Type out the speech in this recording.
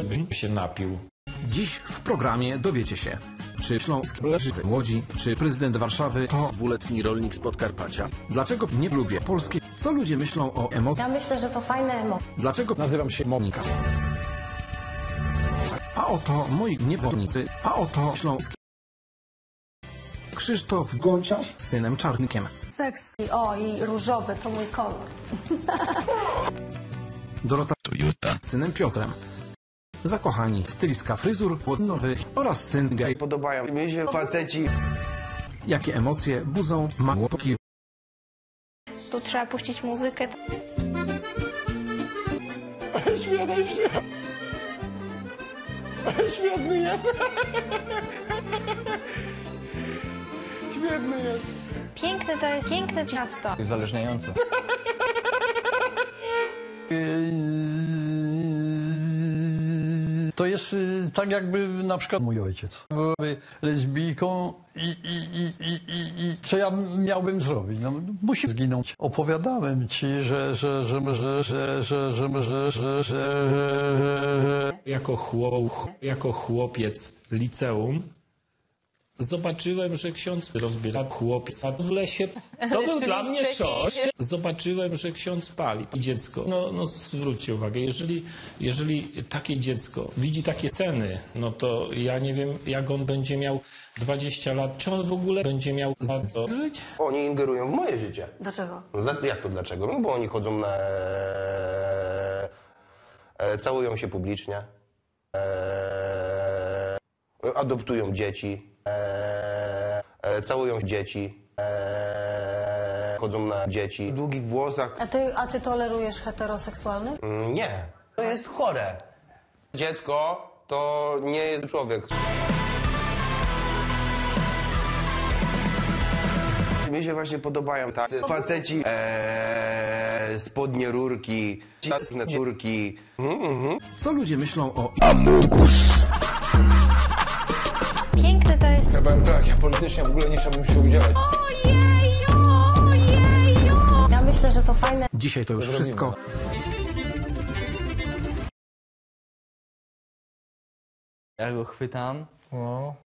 Bym się napił. Dziś w programie dowiecie się, czy Śląsk żywy Łodzi, czy prezydent Warszawy to Dwuletni rolnik z Podkarpacia. dlaczego nie lubię Polski, co ludzie myślą o emocjach, Ja myślę, że to fajne emocje. dlaczego nazywam się Monika. A oto moi niewolnicy, a oto Śląsk. Krzysztof Goncia z synem Czarnykiem. Seks. O, i różowy to mój kolor. Dorota Toyota. z synem Piotrem. Zakochani, stylistka fryzur, płodnowy oraz syn gej. Podobają mi się faceci. Jakie emocje budzą małopki Tu trzeba puścić muzykę. Śmiadaj się. Świetny jest. Świetny jest. Piękne to jest, piękne miasto. Uzależniające. To jest y, tak jakby na przykład mój ojciec byłaby lesbijką i, i, i, i, i, i co ja miałbym zrobić? No, musi zginąć. Opowiadałem ci, że, że, że, że, że, że, że, że, że, że, Jako, chłop, jako chłopiec liceum zobaczyłem, że ksiądz rozbiera chłopca w lesie. To był dla mnie szok. Zobaczyłem, że ksiądz pali dziecko. No, no zwróćcie uwagę, jeżeli, jeżeli takie dziecko widzi takie sceny, no to ja nie wiem, jak on będzie miał 20 lat, czy on w ogóle będzie miał za co żyć? Oni ingerują w moje życie. Dlaczego? No dla- Jak to dlaczego? No bo oni chodzą na... E, całują się publicznie. E, adoptują dzieci. E, całują dzieci. E, chodzą na dzieci. W długich włosach. A ty, a ty tolerujesz heteroseksualnych? Mm, Nie. To jest chore. Dziecko to nie jest człowiek. Mi się właśnie podobają tak faceci, e, spodnie rurki, ciasne córki. Mhm, mhm. Co ludzie myślą o tak, ja politycznie w ogóle nie chciałbym się udzielać. Ja myślę, że to fajne. Dzisiaj to już wszystko. Ja go chwytam